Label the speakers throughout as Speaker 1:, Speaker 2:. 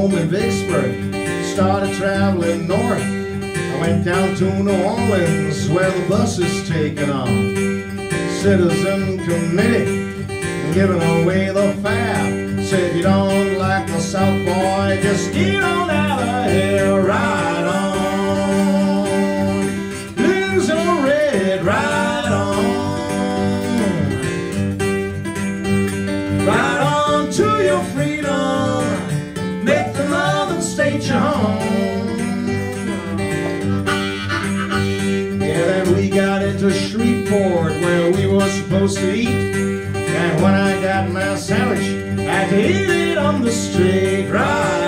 Speaker 1: home in Vicksburg, started traveling north. I went down to New Orleans where the bus is taking off. Citizen committee giving away the fare. Said you don't like the South boy, just get on out supposed to eat. And when I got my sandwich, I eat it on the street. Right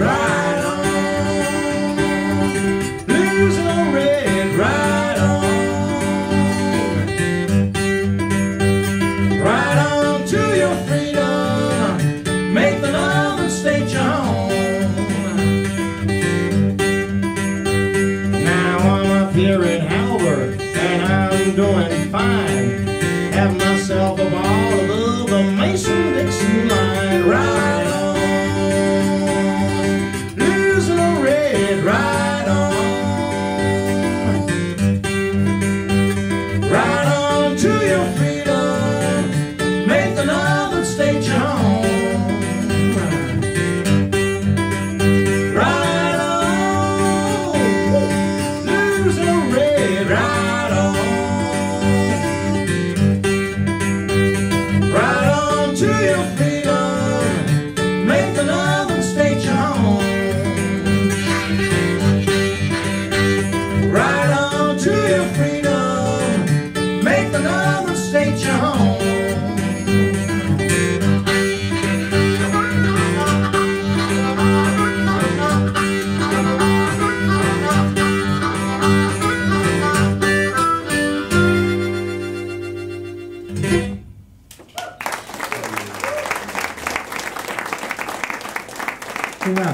Speaker 1: Right on, blues and red, right on, right on to your freedom, make the your home. Now I'm up here in Halbert, and I'm doing fine. Have my right on. 对面